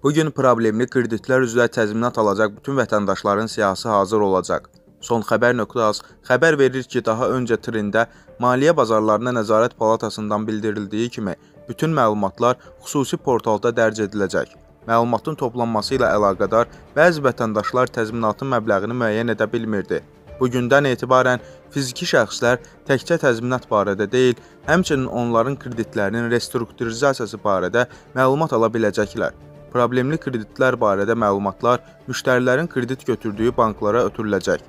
Bu gün problemli kreditlər üzrə təzminat alacaq bütün vətəndaşların siyahısı hazır olacaq. Son xəbər.az xəbər verir ki, daha öncə trində Maliyyə Bazarlarına Nəzarət Palatasından bildirildiyi kimi, bütün məlumatlar xüsusi portalda dərc ediləcək. Məlumatın toplanması ilə əlaqədar bəzi vətəndaşlar təzminatın məbləğini müəyyən edə bilmirdi. Bu gündən etibarən fiziki şəxslər təkcə təzminat barədə deyil, həmçinin onların kreditlərinin restrukturizasiyası barədə məlumat ala biləcəklər. Problemli kreditlər barədə məlumatlar müştərilərin kredit götürdüyü banklara ötürüləcək.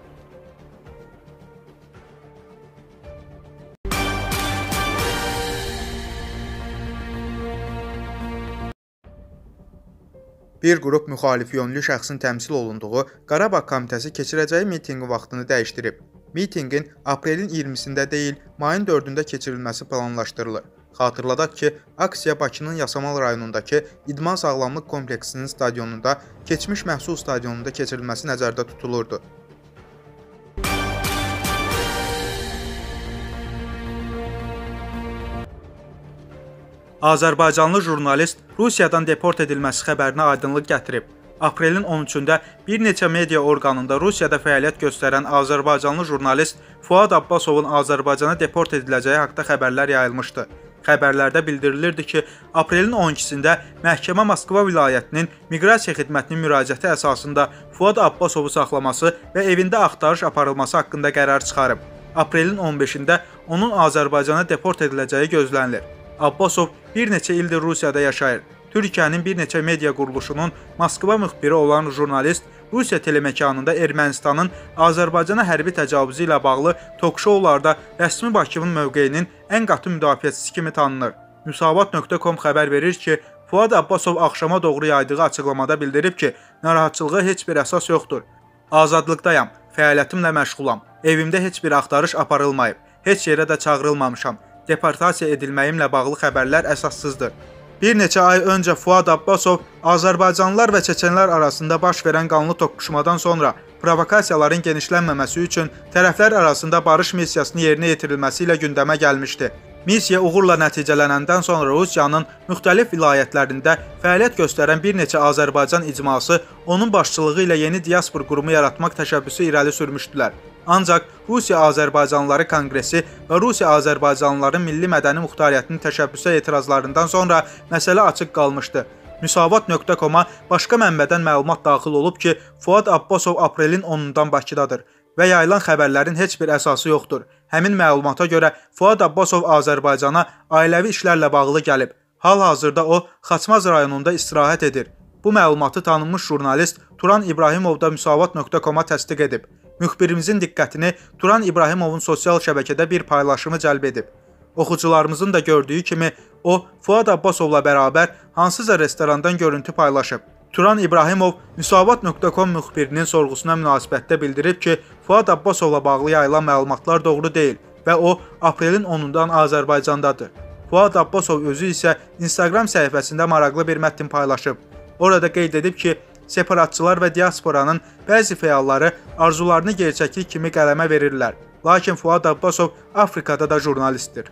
Bir qrup müxalif yönlü şəxsin təmsil olunduğu Qarabağ komitəsi keçirəcəyi mitinqin vaxtını dəyişdirib. Mitinqin aprelin 20-sində deyil, mayın 4-də keçirilməsi planlaşdırılır. Xatırladaq ki, aksiya Bakının Yasamal rayonundakı İdman Sağlamlıq Kompleksinin stadionunda, keçmiş məhsul stadionunda keçirilməsi nəzərdə tutulurdu. Azərbaycanlı jurnalist Rusiyadan deport edilməsi xəbərinə aydınlıq gətirib. Aprelin 13-də bir neçə media orqanında Rusiyada fəaliyyət göstərən Azərbaycanlı jurnalist Fuad Abbasovun Azərbaycana deport ediləcəyi haqqında xəbərlər yayılmışdı. Xəbərlərdə bildirilirdi ki, aprelin 12-sində məhkəmə Moskva vilayətinin miqrasiya xidmətinin müraciəti əsasında Fuad Abbasovu saxlaması və evində axtarış aparılması haqqında qərar çıxarıb. Aprelin 15-də onun Azərbaycana deport ediləcəyi gözlənilir. Abbasov bir neçə ildir Rusiyada yaşayır. Türkiyənin bir neçə media quruluşunun Moskva müxbiri olan jurnalist Rusiya telemekanında Ermənistanın Azərbaycana hərbi təcavüzü ilə bağlı tok-şoularda rəsmi Bakının mövqeyinin ən qatı müdafiəçisi kimi tanınır. Müsavat.com xəbər verir ki, Fuad Abbasov axşama doğru yaydığı açıqlamada bildirib ki, narahatçılığa heç bir əsas yoxdur. Azadlıqdayam, fəaliyyətimlə məşğulam. Evimdə heç bir axtarış aparılmayıb, heç yerə də çağırılmamışam. Deportasiya edilməyimlə bağlı xəbərlər əsassızdır. Bir neçə ay öncə Fuad Abbasov Azərbaycanlılar və çeçenlər arasında baş verən qanlı toqquşmadan sonra provokasiyaların genişlənməməsi üçün tərəflər arasında barış missiyasının yerinə yetirilməsi ilə gündəmə gəlmişdi. Missiya uğurla nəticələnəndən sonra Rusiyanın müxtəlif vilayətlərində fəaliyyət göstərən bir neçə Azərbaycan icması onun başçılığı ilə yeni diaspor qurumu yaratmaq təşəbbüsü irəli sürmüşdülər. Ancaq Rusiya Azərbaycanlıları Konqresi və Rusiya Azərbaycanlıların Milli Mədəni Muxtariyyətinin təşəbbüsə etirazlarından sonra məsələ açıq qalmışdı. Müsavat.com-a başqa mənbədən məlumat daxil olub ki, Fuad Abbasov aprelin 10-dan Bakıdadır və yayılan xəbərlərin heç bir əsası yoxdur. Həmin məlumata görə Fuad Abbasov Azərbaycana ailəvi işlərlə bağlı gəlib. Hal-hazırda o Xaçmaz rayonunda istirahət edir. Bu məlumatı tanınmış jurnalist Turan İbrahimov da Müsavat.com-a təsdiq edib. Müxbirimizin diqqətini Turan İbrahimovun sosial şəbəkədə bir paylaşımı cəlb edib. Oxucularımızın da gördüyü kimi o Fuad Abbasovla bərabər hansısa restorandan görüntü paylaşıb. Turan İbrahimov Müsavat.com müxbirinin sorğusuna münasibətdə bildirib ki, Fuad Abbasovla bağlı yayılan məlumatlar doğru deyil və o aprelin 10-dan Azərbaycandadır. Fuad Abbasov özü isə Instagram səhifəsində maraqlı bir mətn paylaşıb. Orada qeyd edib ki, separatçılar və diasporanın bəzi fəalları arzularını gerçəklik kimi qələmə verirlər. Lakin Fuad Abbasov Afrikada da jurnalistdir.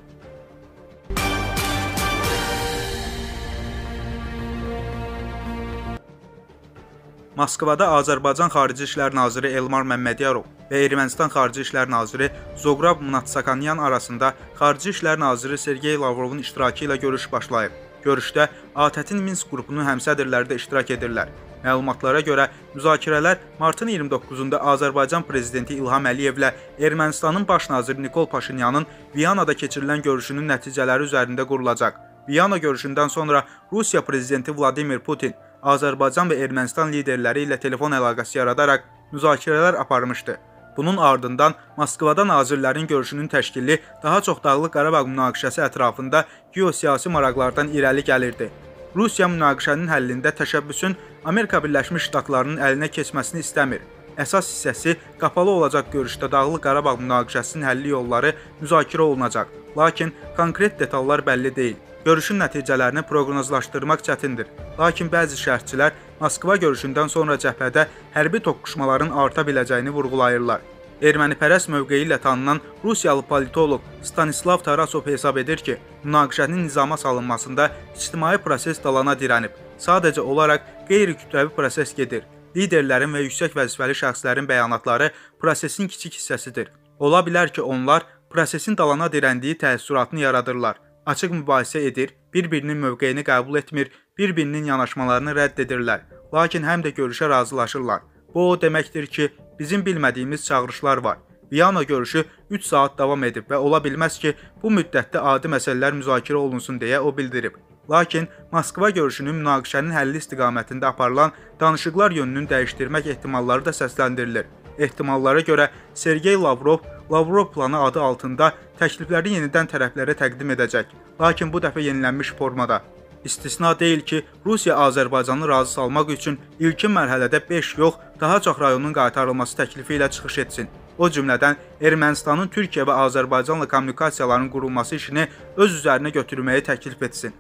Moskvada Azərbaycan Xarici İşlər naziri Elmar Məmmədiyarov və Ermənistan Xarici İşlər naziri Zoqrab Mnatsakanyan arasında Xarici İşlər naziri Sergey Lavrovun iştirakı ilə görüş başlayıb. Görüşdə ATƏT-in Minsk qrupunun həmsədrləri də iştirak edirlər. Məlumatlara görə müzakirələr martın 29-da Azərbaycan prezidenti İlham Əliyevlə Ermənistanın baş naziri Nikol Paşinyanın Viyanada keçirilən görüşünün nəticələri üzərində qurulacaq. Viyana görüşündən sonra Rusiya prezidenti Vladimir Putin Azərbaycan və Ermənistan liderləri ilə telefon əlaqəsi yaradaraq müzakirələr aparmışdı. Bunun ardından Moskvada nazirlərin görüşünün təşkili daha çox Dağlıq Qarabağ münaqişəsi ətrafında geosiyasi maraqlardan irəli gəlirdi. Rusiya münaqişənin həllində təşəbbüsün Amerika Birləşmiş Ştatlarının əlinə keçməsini istəmir. Əsas hissəsi qapalı olacaq görüşdə Dağlıq Qarabağ münaqişəsinin həlli yolları müzakirə olunacaq, lakin konkret detallar bəlli deyil. Görüşün nəticələrini proqnozlaşdırmaq çətindir. Lakin bəzi şərhçilər Moskva görüşündən sonra cəbhədə hərbi toqquşmaların arta biləcəyini vurğulayırlar. Ermənipərəst mövqeyi ilə tanınan Rusiyalı politoloq Stanislav Tarasov hesab edir ki, münaqişənin nizama salınmasında ictimai proses dalana dirənib. sadəcə olaraq qeyri-kütləvi proses gedir. Liderlərin və yüksək vəzifəli şəxslərin bəyanatları prosesin kiçik hissəsidir. Ola bilər ki, onlar prosesin dalana dirəndiyi təəssüratını yaradırlar. Açıq mübahisə edir, bir-birinin mövqeyini qəbul etmir, bir-birinin yanaşmalarını rədd edirlər, lakin həm də görüşə razılaşırlar. Bu o deməkdir ki, bizim bilmədiyimiz çağırışlar var. Viyana görüşü 3 saat davam edib və ola bilməz ki, bu müddətdə adi məsələlər müzakirə olunsun deyə o bildirib. Lakin Moskva görüşünün münaqişənin həlli istiqamətində aparılan danışıqlar yönünün dəyişdirmək ehtimalları da səsləndirilir. Ehtimallara görə Sergey Lavrov Lavrov planı adı altında təklifləri yenidən tərəflərə təqdim edəcək, lakin bu dəfə yenilənmiş formada. İstisna deyil ki, Rusiya Azərbaycanı razı salmaq üçün ilkin mərhələdə 5 yox, daha çox rayonun qaytarılması təklifi ilə çıxış etsin. O cümlədən Ermənistanın Türkiyə və Azərbaycanla kommunikasiyaların qurulması işini öz üzərinə götürməyi təklif etsin.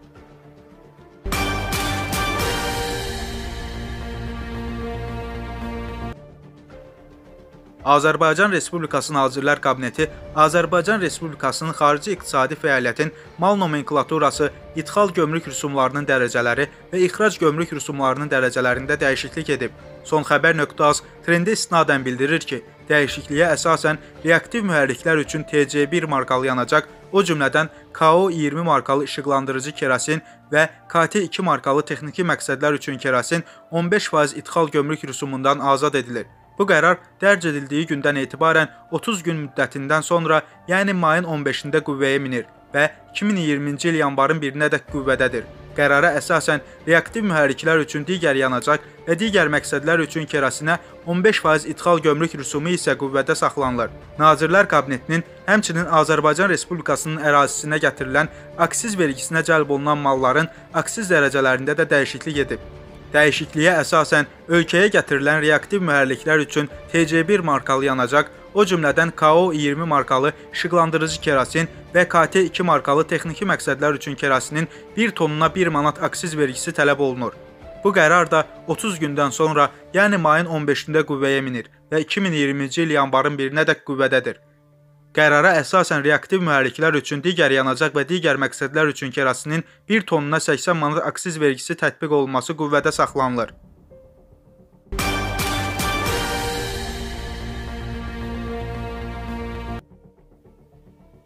Azərbaycan Respublikası Nazirlər Kabineti Azərbaycan Respublikasının xarici iqtisadi fəaliyyətin mal nomenklaturası, idxal gömrük rüsumlarının dərəcələri və ixrac gömrük rüsumlarının dərəcələrində dəyişiklik edib. Son xəbər.az trendə istinadən bildirir ki, dəyişikliyə əsasən reaktiv mühərriklər üçün TC1 markalı yanacaq, o cümlədən KO20 markalı işıqlandırıcı kerasin və KT2 markalı texniki məqsədlər üçün kerasin 15% idxal gömrük rüsumundan azad edilir. Bu qərar dərc edildiyi gündən etibarən 30 gün müddətindən sonra, yəni mayın 15-də qüvvəyə minir və 2020-ci il yanvarın 1-nədək qüvvədədir. Qərara əsasən reaktiv mühərriklər üçün digər yanacaq və digər məqsədlər üçün kerasinə 15% idxal gömrük rüsumu isə qüvvədə saxlanılır. Nazirlər Kabinetinin həmçinin Azərbaycan Respublikasının ərazisinə gətirilən aksiz vergisinə cəlb olunan malların aksiz dərəcələrində də dəyişiklik edib. Dəyişikliyə əsasən ölkəyə gətirilən reaktiv mühərriklər üçün TC1 markalı yanacaq, o cümlədən KO20 markalı işıqlandırıcı kerasin və KT2 markalı texniki məqsədlər üçün kerasinin 1 tonuna 1 manat aksiz vergisi tələb olunur. Bu qərar da 30 gündən sonra, yəni mayın 15-də qüvvəyə minir və 2020-ci il yanvarın 1-nədək qüvvədədir. Qərara əsasən reaktiv mühərriklər üçün digər yanacaq və digər məqsədlər üçün kerosinin 1 tonuna 80 manat aksiz vergisi tətbiq olunması qüvvədə saxlanılır.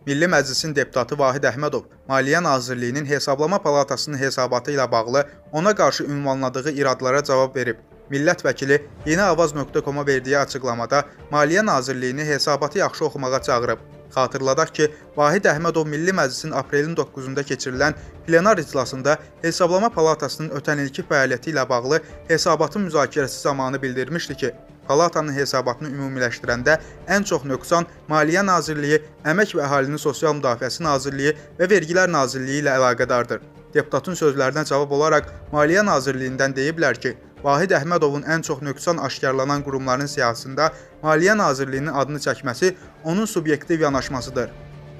Milli Məclisin deputatı Vahid Əhmədov Maliyyə Nazirliyinin Hesablama Palatasının hesabatı ilə bağlı ona qarşı ünvanladığı iradlara cavab verib. Millət vəkili yeniavaz.com-a verdiyi açıqlamada Maliyyə Nazirliyini hesabatı yaxşı oxumağa çağırıb. Xatırladaq ki, Vahid Əhmədov Milli Məclisin aprelin 9-da keçirilən plenar iclasında Hesablama Palatasının ötən ilki fəaliyyəti ilə bağlı hesabatın müzakirəsi zamanı bildirmişdi ki, palatanın hesabatını ümumiləşdirəndə ən çox nöqsan Maliyyə Nazirliyi, Əmək və Əhalinin Sosial Müdafiəsi Nazirliyi və Vergilər Nazirliyi ilə əlaqədardır. Deputatın sözlərinə cavab olaraq Maliyyə Nazirliyindən deyiblər ki, Vahid Əhmədovun ən çox nöqsan aşkarlanan qurumların siyahısında Maliyyə Nazirliyinin adını çəkməsi onun subyektiv yanaşmasıdır.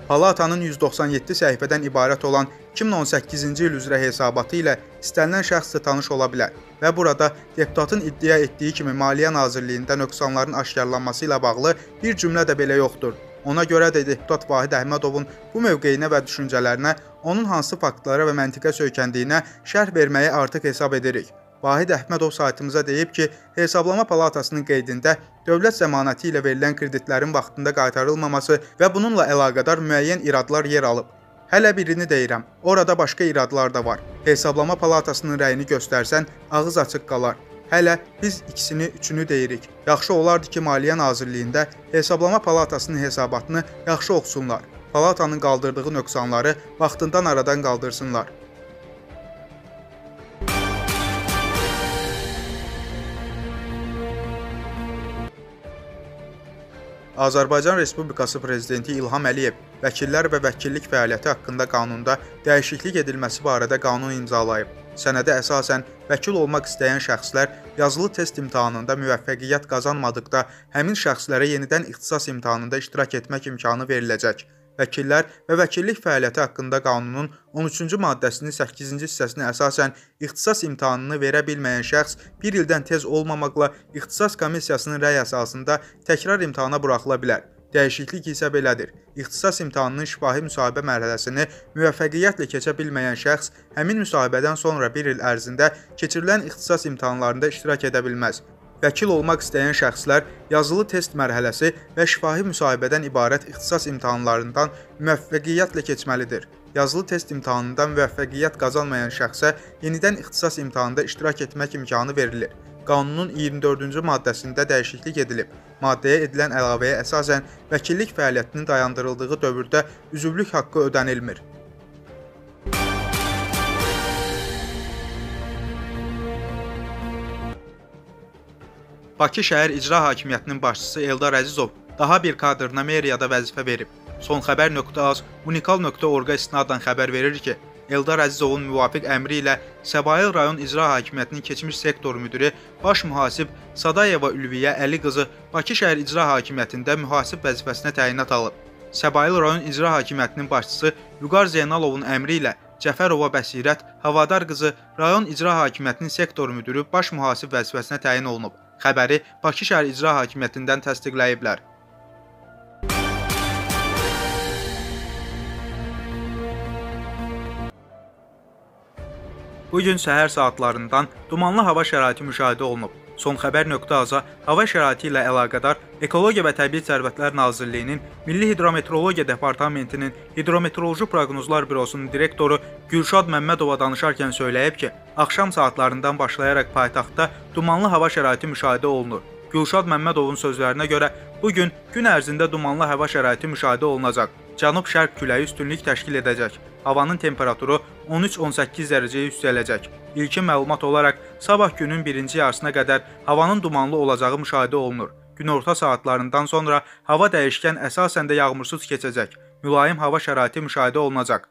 Palatanın 197 səhifədən ibarət olan 2018-ci il üzrə hesabatı ilə istənilən şəxs də tanış ola bilər və burada deputatın iddia etdiyi kimi Maliyyə Nazirliyində nöqsanların aşkarlanması ilə bağlı bir cümlə də belə yoxdur. Ona görə də deputat Vahid Əhmədovun bu mövqeyinə və düşüncələrinə, onun hansı faktlara və məntiqə söykəndiyinə şərh verməyi artıq hesab edirik. Vahid Əhmədov saytımıza deyib ki, Hesablama Palatasının qeydində dövlət zəmanəti ilə verilən kreditlərin vaxtında qaytarılmaması və bununla əlaqədar müəyyən iradlar yer alıb. Hələ birini deyirəm. Orada başqa iradlar da var. Hesablama Palatasının rəyini göstərsən, ağız açıq qalar. Hələ biz ikisini, üçünü deyirik. Yaxşı olardı ki, Maliyyə Nazirliyində Hesablama Palatasının hesabatını yaxşı oxusunlar. Palatanın qaldırdığı nöqsanları vaxtından aradan qaldırsınlar. Azərbaycan Respublikası Prezidenti İlham Əliyev vəkillər və vəkillik fəaliyyəti haqqında qanunda dəyişiklik edilməsi barədə qanun imzalayıb. Sənədə əsasən vəkil olmaq istəyən şəxslər yazılı test imtahanında müvəffəqiyyət qazanmadıqda həmin şəxslərə yenidən ixtisas imtahanında iştirak etmək imkanı veriləcək. Vəkillər və vəkillik fəaliyyəti haqqında qanunun 13-cü maddəsinin 8-ci hissəsinə əsasən ixtisas imtahanını verə bilməyən şəxs 1 ildən tez olmamaqla ixtisas komissiyasının rəy əsasında təkrar imtahana buraxıla bilər. Dəyişiklik isə belədir. İxtisas imtahanının şifahi müsahibə mərhələsini müvəffəqiyyətlə keçə bilməyən şəxs həmin müsahibədən sonra 1 il ərzində keçirilən ixtisas imtahanlarında iştirak edə bilməz. Vəkil olmaq istəyən şəxslər yazılı test mərhələsi və şifahi müsahibədən ibarət ixtisas imtahanlarından müvəffəqiyyətlə keçməlidir. Yazılı test imtahanından müvəffəqiyyət qazanmayan şəxsə yenidən ixtisas imtahanında iştirak etmək imkanı verilir. Qanunun 24-cü maddəsində dəyişiklik edilib. Maddəyə edilən əlavəyə əsasən vəkillik fəaliyyətinin dayandırıldığı dövrdə üzvlük haqqı ödənilmir. Bakı şəhər İcra Hakimiyyətinin başçısı Eldar Əzizov daha bir kadrına meriyada vəzifə verib. Son xəbər.az unikal.orqa istinadən xəbər verir ki, Eldar Əzizovun müvafiq əmri ilə Səbail rayon İcra Hakimiyyətinin keçmiş sektor müdiri baş mühasib Sadayeva Ülviyə Əli qızı Bakı şəhər İcra Hakimiyyətində mühasib vəzifəsinə təyinat alıb. Səbail rayon İcra Hakimiyyətinin başçısı Vüqar Zeynalovun əmri ilə Cəfərova Bəsirət Havadar qızı rayon İcra Hakimiyyətinin sektor müdiri baş mühasib vəzifəsinə təyin olunub. Xəbəri Bakı şəhər İcra Hakimiyyətindən təsdiqləyiblər. Bu gün səhər saatlarından dumanlı hava şəraiti müşahidə olunub. Son xəbər.az-a hava şəraiti ilə əlaqədar Ekologiya və Təbii Sərvətlər Nazirliyinin Milli Hidrometeorologiya Departamentinin Hidrometeoroloji Proqnozlar Bürosunun direktoru Gülşad Məmmədova danışarkən söyləyib ki, axşam saatlarından başlayaraq paytaxtda dumanlı hava şəraiti müşahidə olunur. Gülşad Məmmədovun sözlərinə görə bu gün gün ərzində dumanlı hava şəraiti müşahidə olunacaq. Cənub-şərq küləyi üstünlük təşkil edəcək. Havanın temperaturu 13-18 dərəcəyə yüksələcək. İlkin məlumat olaraq sabah günün birinci yarısına qədər havanın dumanlı olacağı müşahidə olunur. Günorta saatlarından sonra hava dəyişkən əsasən də yağmursuz keçəcək. Mülayim hava şəraiti müşahidə olunacaq.